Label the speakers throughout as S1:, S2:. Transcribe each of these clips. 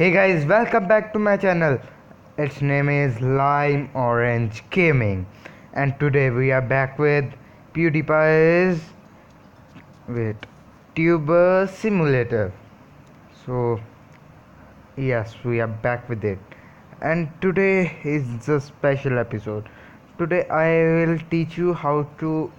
S1: Hey guys, welcome back to my channel. Its name is Lime Orange Gaming, and today we are back with PewDiePie's wait Tuber Simulator. So yes, we are back with it, and today is a special episode. Today I will teach you how to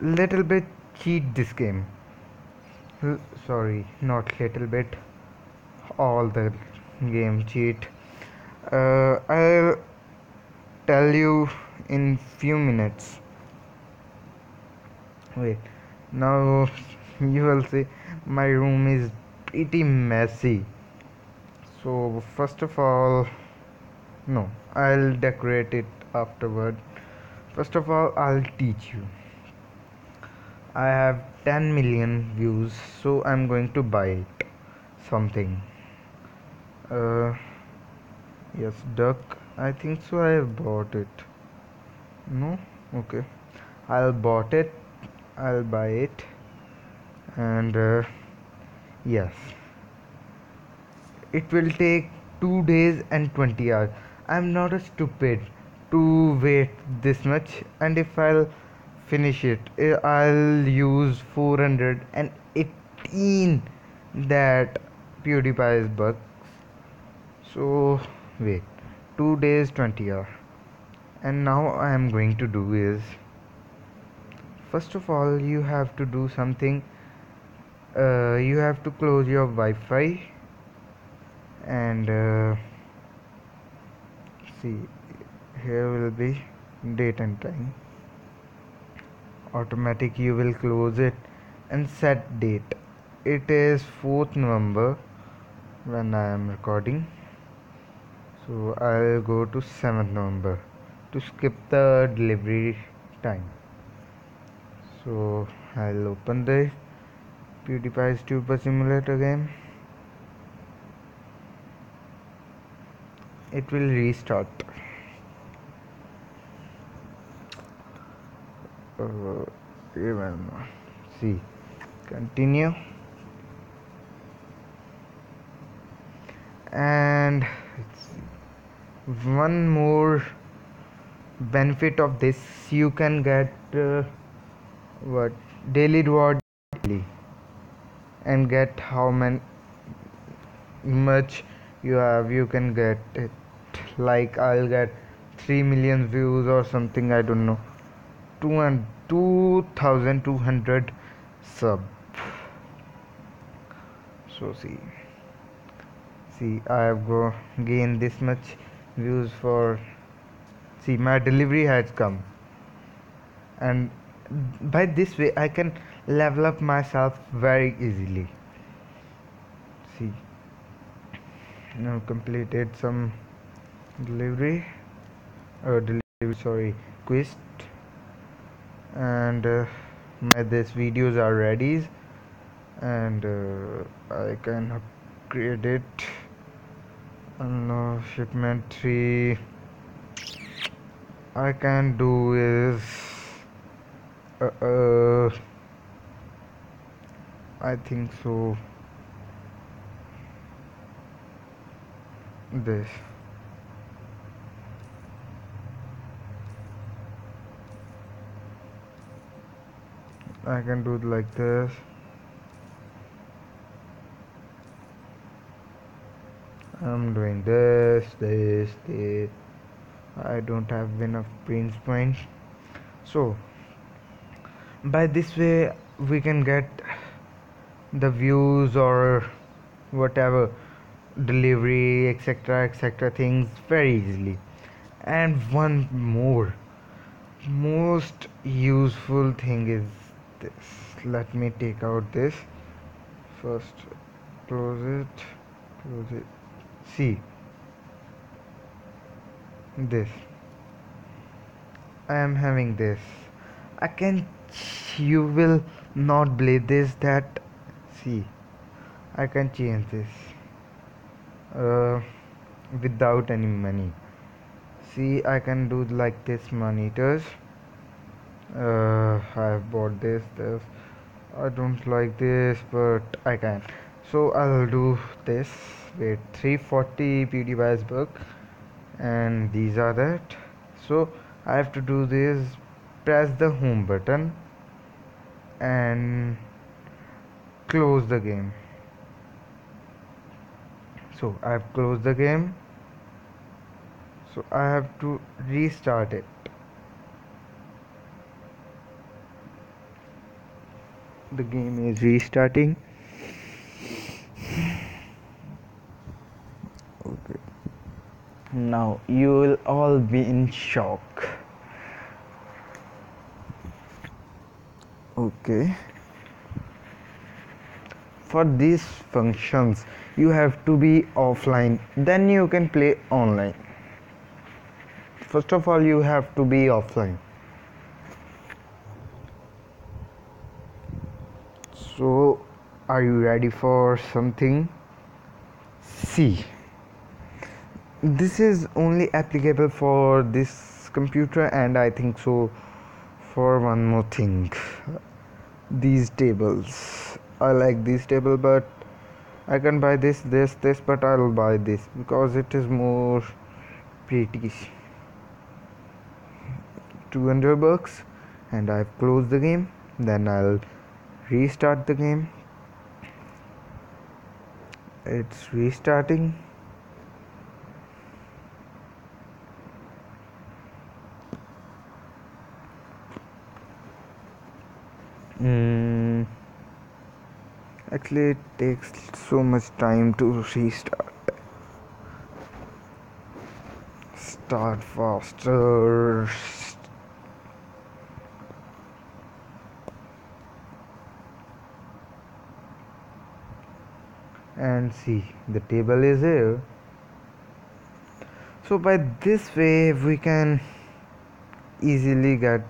S1: little bit cheat this game. Sorry, not little bit all the game cheat. Uh, i'll tell you in few minutes. Wait now you will see my room is pretty messy. So first of all no i'll decorate it afterward. First of all i'll teach you. I have 10 million views so i'm going to buy it something uh, yes, duck. I think so. I have bought it. No, okay. I'll bought it. I'll buy it. And uh, yes, it will take two days and 20 hours. I'm not a stupid to wait this much. And if I'll finish it, eh, I'll use 418 that PewDiePie's bucks so wait. 2 days 20 hour. And now i am going to do is first of all you have to do something. Uh, you have to close your wi-fi and uh, see. Here will be date and time. Automatic you will close it and set date. It is 4th november when i am recording so I'll go to 7th November to skip the delivery time. So I'll open the PewDiePie's Tuber Simulator game. It will restart. Uh, even see continue. And one more benefit of this. You can get uh, what? Daily reward daily and get how many much you have. You can get it. Like i'll get 3 million views or something i don't know. 2 and 2200 sub. So see. See i have go gain this much views for see my delivery has come. And by this way i can level up myself very easily. See now completed some delivery uh, delivery sorry quest. And uh, my this videos are ready. And uh, i can upgrade it no shipment 3 I can do is uh, uh, I think so. This. I can do it like this I'm doing this, this, this. I don't have enough brains points. So, by this way, we can get the views or whatever delivery, etc., etc. things very easily. And one more, most useful thing is this. Let me take out this first. Close it. Close it see this. I am having this. I can you will not believe this that see I can change this. Uh, without any money. See I can do like this monitors uh, I have bought this this. I don't like this but I can so I'll do this with 340 PewDiePie's book and these are that. So I have to do this press the home button and close the game. So I have closed the game. So I have to restart it. The game is restarting now you will all be in shock. Okay. For these functions you have to be offline. Then you can play online. First of all you have to be offline. So are you ready for something? See this is only applicable for this computer and i think so for one more thing. These tables. I like this table but i can buy this this this but i'll buy this because it is more pretty. 200 bucks and i've closed the game. Then i'll restart the game. It's restarting mm, actually it takes so much time to restart. Start faster. And see the table is here. So by this way we can easily get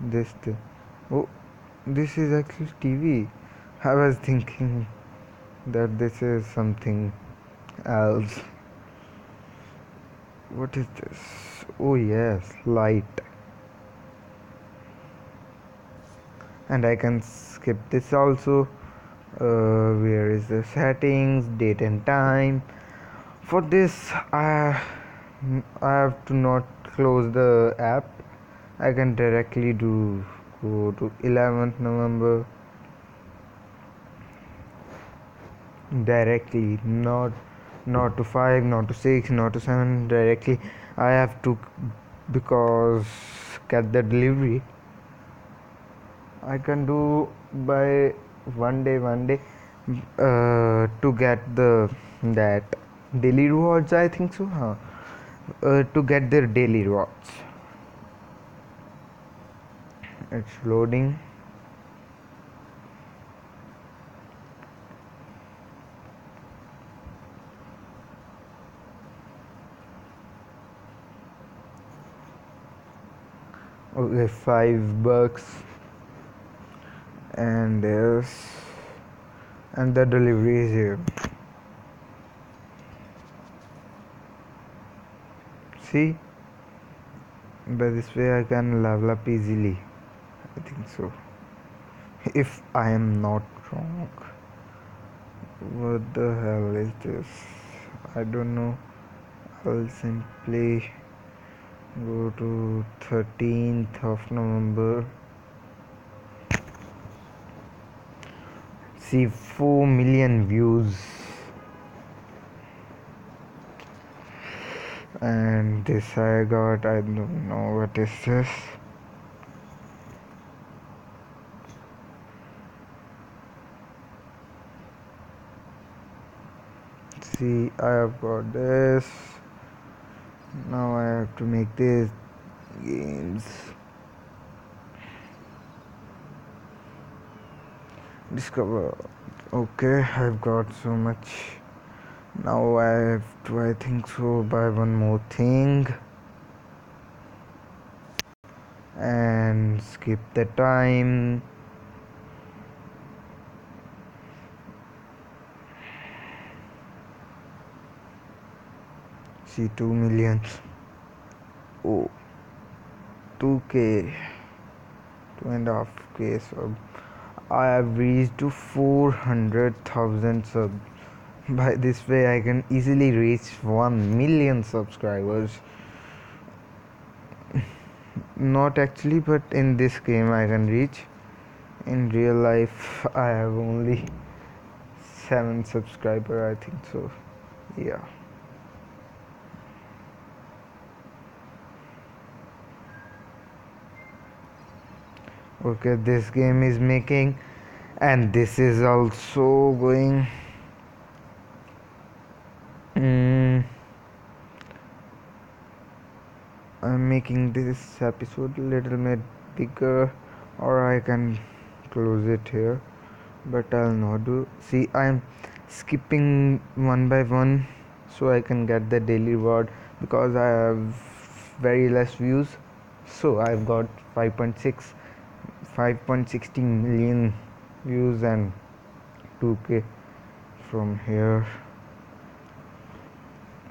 S1: this thing. Oh this is actually TV I was thinking that this is something else. What is this? Oh yes light. And I can skip this also. Uh, where is the settings date and time? For this I, I have to not close the app. I can directly do go to 11th November directly not not to 5 not to 6 not to 7 directly I have to because get the delivery I can do by one day one day uh, to get the that daily rewards i think so huh? uh, to get their daily rewards it's loading. Okay five bucks. And this. And the delivery is here. See? By this way I can level up easily I think so. If I am not wrong what the hell is this? I don't know. I'll simply go to 13th of November. See 4 million views. And this I got I don't know what is this see I have got this. Now I have to make this games. Discover okay i've got so much. Now i have to i think so buy one more thing. And skip the time see 2 million oh 2k half k so I have reached to 400,000 sub By this way, I can easily reach 1 million subscribers. Not actually, but in this game, I can reach. In real life, I have only 7 subscriber, I think so. Yeah. Okay this game is making and this is also going mm, I'm making this episode a little bit bigger or I can close it here but I'll not do see I'm skipping one by one so I can get the daily reward because I have very less views so I've got 5.6 5.16 million views and 2k from here.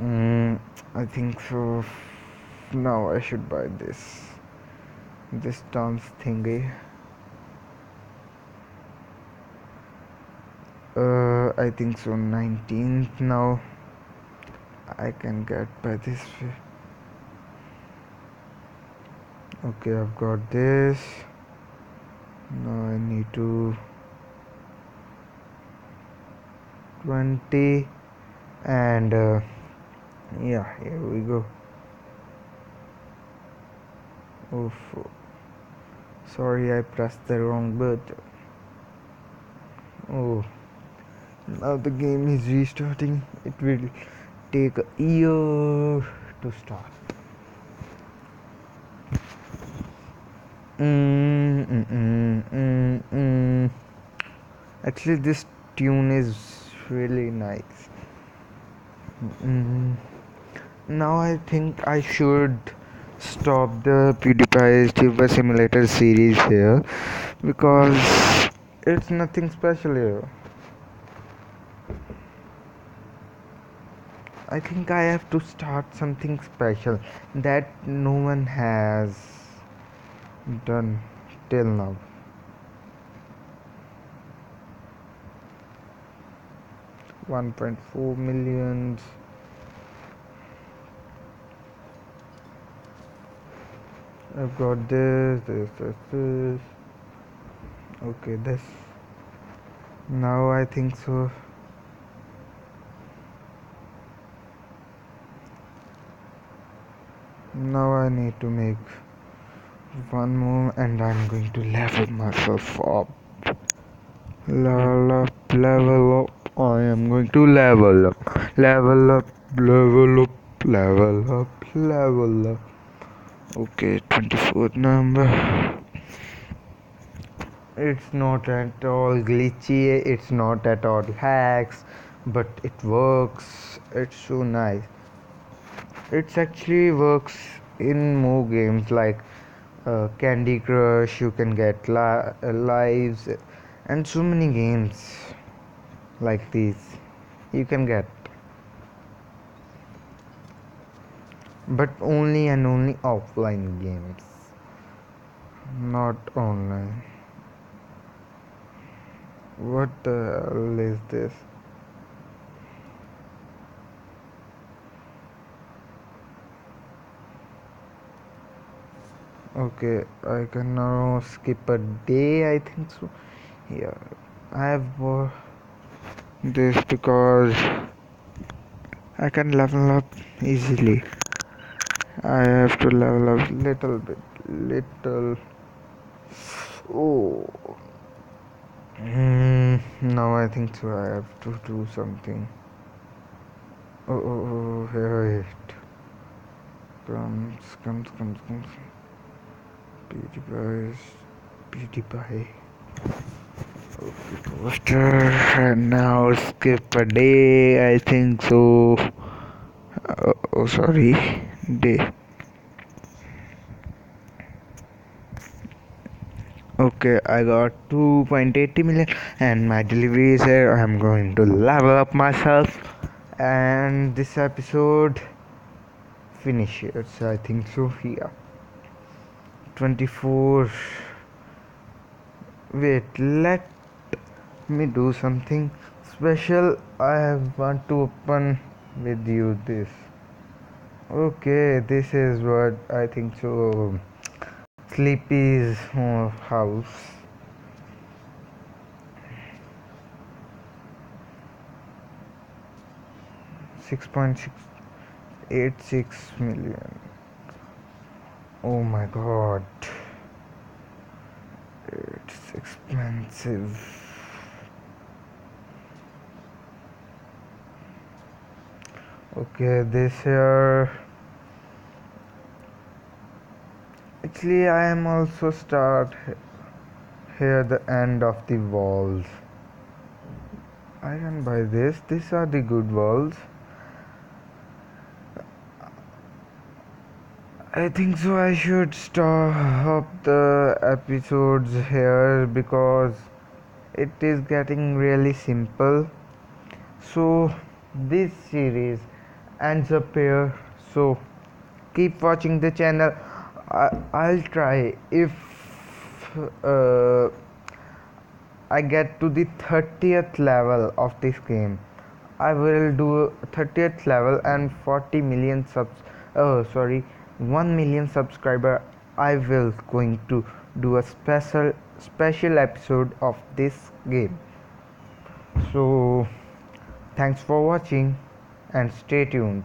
S1: Mm, I think so now I should buy this this dance thingy. Uh, I think so 19th now I can get by this. Way okay I've got this now I need to 20 and uh, yeah here we go. Oh sorry I pressed the wrong button. Oh now the game is restarting. It will take a year to start. Mm, mm, mm, Actually, this tune is really nice. Mm. Now I think I should stop the PewDiePie Tuber Simulator series here because it's nothing special here. I think I have to start something special that no one has done till now One point four millions I've got this, this, this, this. Okay, this. Now I think so. Now I need to make one more and I'm going to level myself up level up level up I am going to level up level up level up level up level up. Okay 24th number. It's not at all glitchy it's not at all hacks but it works. It's so nice. It actually works in more games like uh, Candy Crush, you can get li- uh, lives, and so many games like these you can get. But only and only offline games, not online. What the hell is this? okay I can now skip a day I think so yeah I have uh, this because I can level up easily. I have to level up little bit little. Oh. Mm, now I think so I have to do something. Oh oh oh wait comes comes comes comes PewDiePie PewDiePie poster and now skip a day I think so. Uh, oh sorry day. Okay I got 2.80 million and my delivery is here. I'm going to level up myself. And this episode finish here so I think so yeah 24 wait let me do something special i want to open with you this okay this is what i think so sleepy's house Six point six eight six million. Oh my god. It's expensive. Okay, this here. Actually, I am also start here the end of the walls. I can buy this. These are the good walls. I think so. I should stop the episodes here because it is getting really simple. So, this series ends up here. So, keep watching the channel. I, I'll try if uh, I get to the 30th level of this game. I will do 30th level and 40 million subs. Oh, sorry 1 million subscriber i will going to do a special special episode of this game so thanks for watching and stay tuned